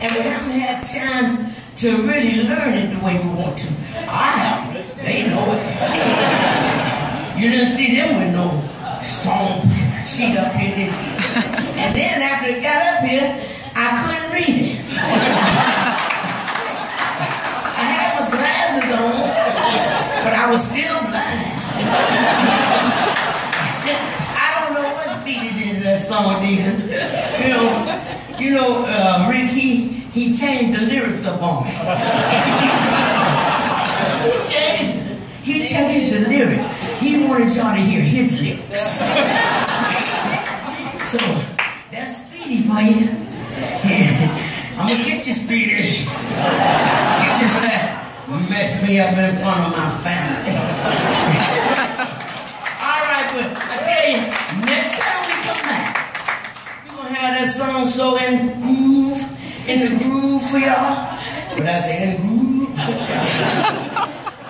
and we haven't had time to really learn it the way we want to. I have. They know it. You didn't see them with no song sheet up here, did you? And then after it got up here, I couldn't read it. I had my glasses on, but I was still blind. I don't know what speed he did that song, Deacon. You know, you know, uh, Rick, he, he changed the lyrics up on me. he changed He changed the lyric. He wanted y'all to hear his lyrics. so, that's Speedy for you. I'm gonna get you, Speedy. Get you for that. Mess me up in front of my family. All right, but I tell you, next time we come back, we're gonna have that song so in groove, in the groove for y'all. But I say in groove.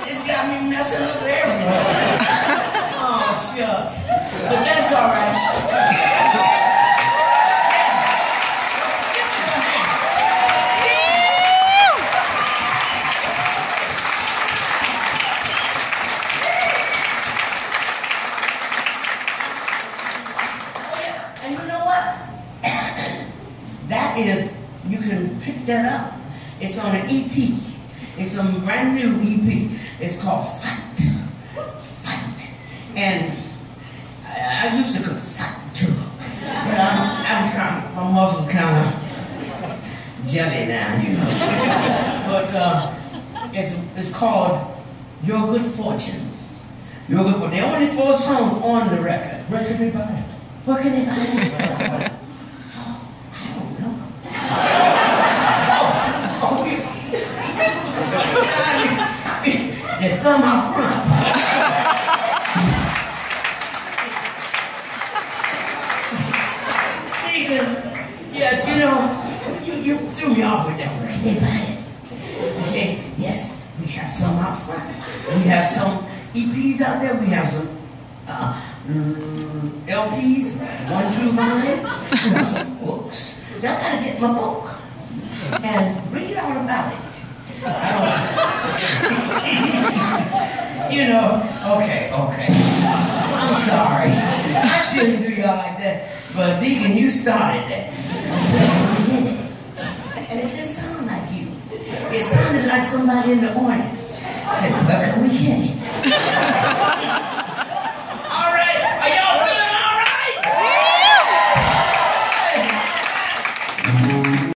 it's got me messing up everywhere. Oh, shucks. But that's all right. And you know what? Is, you can pick that up. It's on an EP. It's a brand new EP. It's called Fight. Fight. And I, I used to go fight too. But I'm, I'm kind of, my muscles kind of jelly now, you know. but uh, it's, it's called Your Good Fortune. Your Good Fortune. There are only four songs on the record. Where can they buy it? What can they buy? Oh, I don't know. Oh, oh, There's some out front. Stephen, yes, you know, you, you threw me off with that. Where can they buy it? Okay, yes, we have some out front. We have some EPs out there. We have some uh, mm, LPs, one through nine. We have some books. Y'all gotta get my book and read all about it. You know, okay, okay. I'm sorry. I shouldn't do y'all like that. But Deacon, you started that. And it didn't sound like you. It sounded like somebody in the audience said, where can we get it?